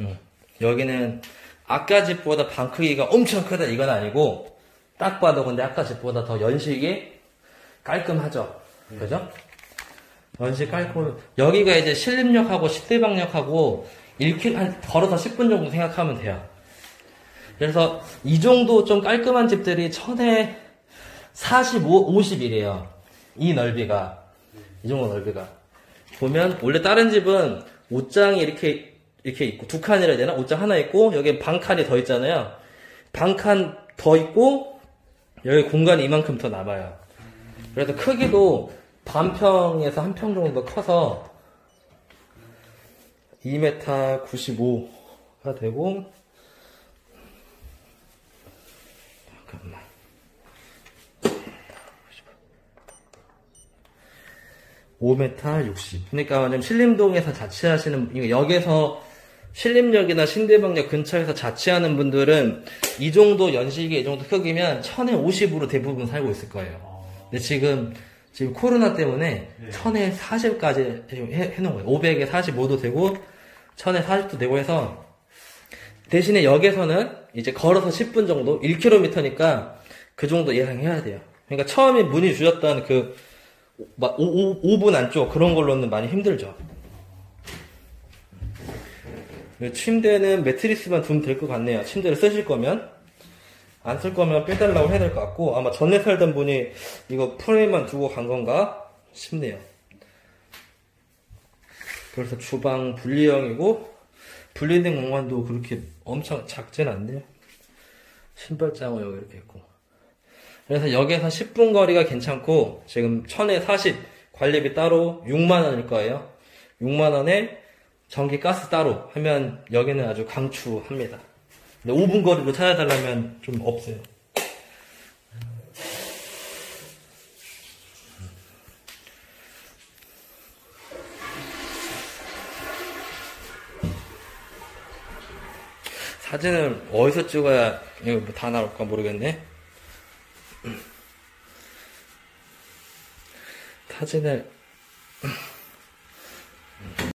음. 여기는 아까 집보다 방 크기가 엄청 크다 이건 아니고 딱 봐도 근데 아까 집보다 더 연식이 깔끔하죠. 그죠? 연식 깔끔. 여기가 이제 신림역하고 신대방역하고 1km 한 걸어서 10분 정도 생각하면 돼요. 그래서 이 정도 좀 깔끔한 집들이 천에 45, 50이래요. 이 넓이가. 이 정도 넓이가. 보면, 원래 다른 집은 옷장이 이렇게, 이렇게 있고, 두 칸이라 해야 되나? 옷장 하나 있고, 여기 방 칸이 더 있잖아요. 방칸더 있고, 여기 공간이 이만큼 더 남아요. 그래서 크기도 반평에서 한 평 정도 커서 2m 95가 되고, 잠깐만. 5m 60. 그러니까 만약 신림동에서 자취하시는 이거 역에서 신림역이나 신대방역 근처에서 자취하는 분들은 이 정도 연식이 이 정도 크기면 천에 50으로 대부분 살고 있을 거예요. 근데 지금 지금 코로나 때문에 천에 40까지 해, 해 놓은 거예요. 500에 45도 되고 천에 40도 되고 해서 대신에 역에서는 이제 걸어서 10분 정도 1km니까 그 정도 예상해야 돼요. 그러니까 처음에 문의 주셨던 그막 5, 5분 안쪽 그런 걸로는 많이 힘들죠. 침대는 매트리스만 두면 될 것 같네요. 침대를 쓰실 거면 안 쓸 거면 빼달라고 해야 될 것 같고 아마 전에 살던 분이 이거 프레임만 두고 간 건가 싶네요. 그래서 주방 분리형이고 분리된 공간도 그렇게 엄청 작진 않네요. 신발장은 여기 이렇게 있고. 그래서 역에서 10분 거리가 괜찮고 지금 천에 40 관리비 따로 6만 원일 거예요. 6만 원에 전기 가스 따로 하면 여기는 아주 강추합니다. 근데 5분 거리로 찾아달라면 좀 없어요. 사진을 어디서 찍어야 이거 뭐다 나올까 모르겠네. 사진을